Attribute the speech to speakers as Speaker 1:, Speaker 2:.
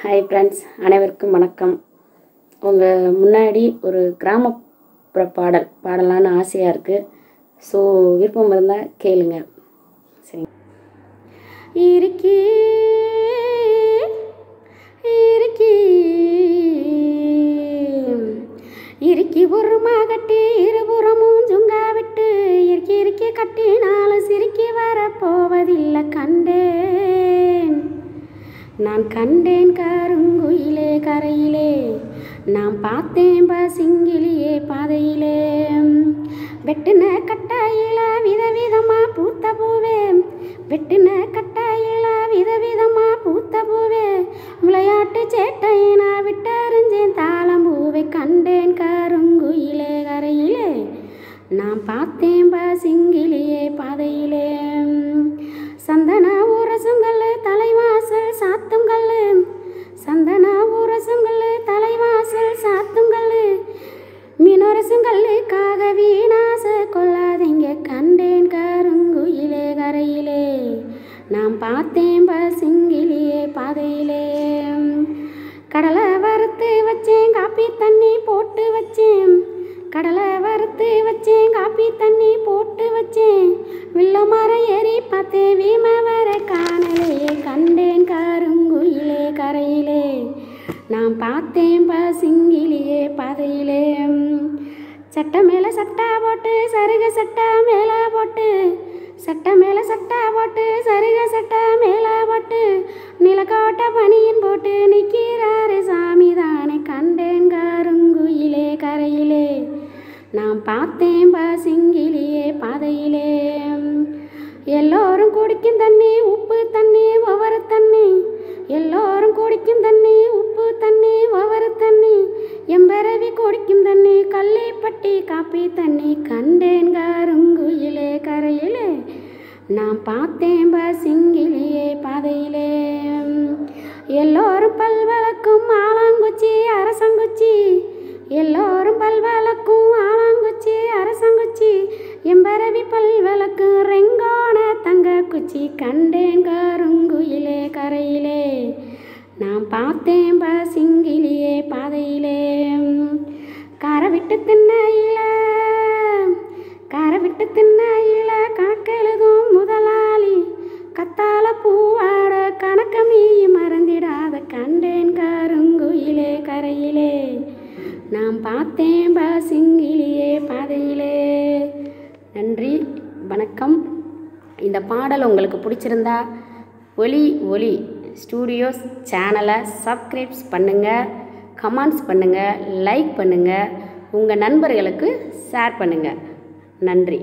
Speaker 1: Hi friends அனைவருக்கும் வணக்கம். உங்கள் முன்னாடி ஒரு கிராமப்புற பாடல் பாடலான்னு ஆசையாக இருக்குது ஸோ விருப்பம் இருந்தால் கேளுங்க. சரி. இருக்கி இருக்கி இருக்கி உருமா கட்டி இருபுறமும் சுங்கா விட்டு இருக்கி இருக்கி கட்டினாலும் சிரிக்கி வர போவதில்லை நான் கண்டேன் கருங்குயிலே கரையிலே. நான் பார்த்தேன் பசிங்கிலியே பாதையிலே. வெட்டுன கட்டாயில விதவிதமா பூத்த பூவே. வெட்டுன கட்டாயில விதவிதமா பூத்த பூவே. விளையாட்டு சேட்டையை நான் விட்டறிஞ்சேன் தாளம்பூவை கண்டேன் கருங்குயிலே கரையிலே. நான் பார்த்தேன் பசிங்கிலியே பார்த்தேன் பசிங்கிலியே பாதையிலே. கடலை வறுத்து வச்சேன் காப்பி தண்ணி போட்டு வச்சேன். கடலை வறுத்து வச்சேன் காப்பி தண்ணி போட்டு வச்சேன். வில்லு மரம் ஏறி பார்த்தேன் வீம வர காணலையே. கண்டேன் கருங்குயிலே கரையிலே. நான் பார்த்தேன் பசிங்கிலியே பாதையிலே. சட்டை மேலே சட்டை போட்டு சருக சட்டை மேலே போட்டு சட்ட மேலே சட்ட போட்டு சருக சட்டை மேலே போட்டு நிலக்கோட்டை பனியன் போட்டு நிற்கிறாரு சாமி தானே. கண்டேன் காருங்குயிலே கரையிலே. நான் பார்த்தேன் பசிங்கிலியே பாதையிலே. எல்லோரும் குடிக்கும் தண்ணி உப்பு தண்ணி ஒவ்வொரு தண்ணி. எல்லோரும் தண்ணி கண்டேன் கருங்குயிலே கரையிலே. நான் பார்த்தேன் பசிங்கிலியே பாதையிலே. எல்லோரும் பல்வழக்கும் ஆலாங்குச்சி அரசங்குச்சி. எல்லோரும் பல்வழக்கும் ஆலாங்குச்சி அரசங்குச்சி. எம்பரவி பல்வழக்கு ரெங்கோன தங்க குச்சி. கண்டேன் கருங்குயிலே கரையிலே. நான் பார்த்தேன் பசிங்கிலியே பாதையிலே. கரை விட்டு திண்ணையில கணக்க மறந்திடாத கண்டேன் கருங்குயிலே கரையிலே. நான் பார்த்தேன் பசிங்கிலியே பாதையிலே. நன்றி வணக்கம். இந்த பாடல் உங்களுக்கு பிடிச்சிருந்தா ஒலி ஒலி. ஸ்டூடியோஸ் சேனலை சப்ஸ்கிரைப்ஸ் பண்ணுங்கள் கமெண்ட்ஸ் பண்ணுங்கள் லைக் பண்ணுங்கள் உங்கள் நண்பர்களுக்கு ஷேர் பண்ணுங்கள் நன்றி.